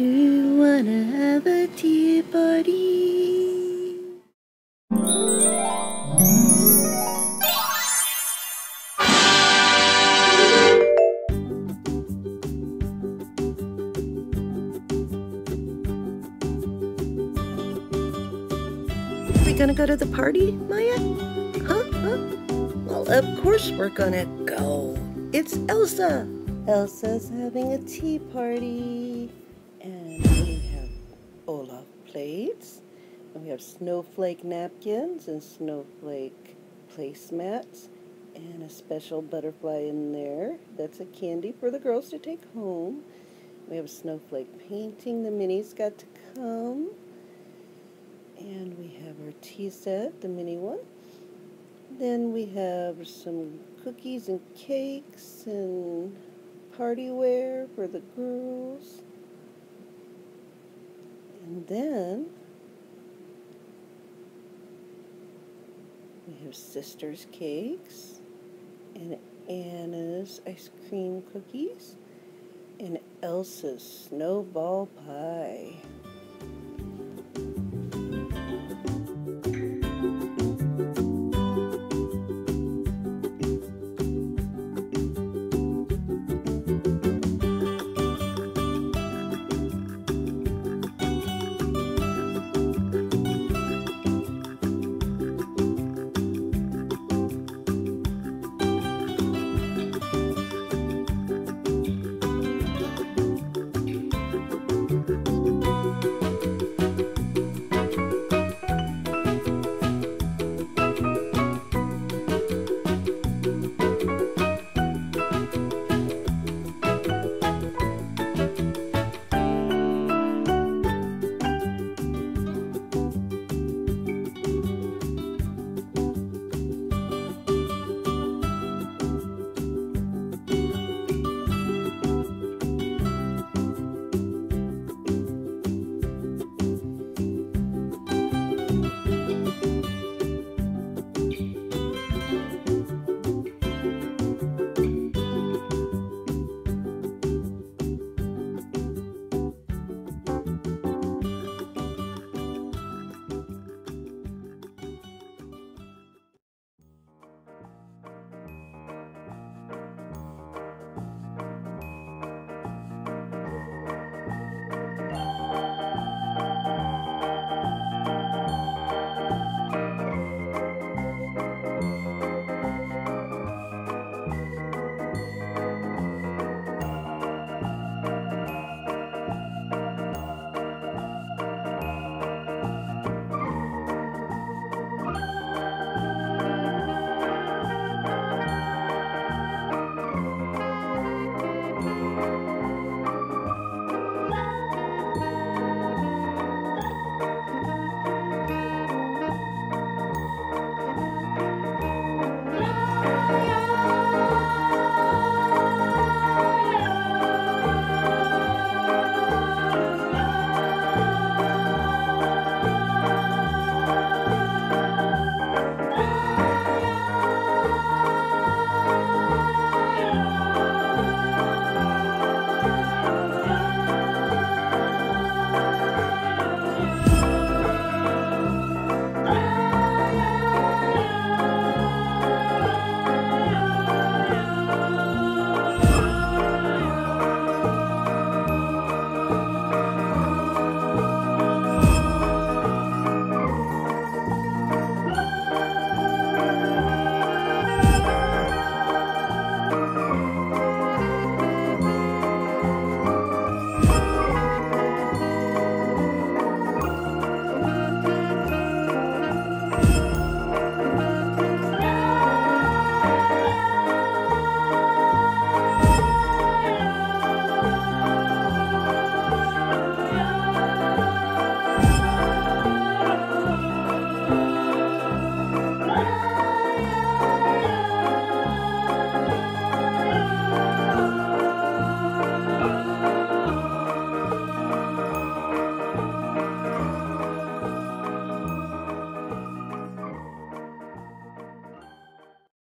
Do you wanna have a tea party? We gonna go to the party, Maya? Huh? Huh? Well, of course we're gonna go. It's Elsa. Elsa's having a tea party. And we have Olaf plates. And we have snowflake napkins and snowflake placemats. And a special butterfly in there. That's a candy for the girls to take home. We have a snowflake painting. The minis got to come. And we have our tea set, the mini one. Then we have some cookies and cakes and party wear for the girls. And then we have sisters cakes and Anna's ice cream cookies and Elsa's snowball pie.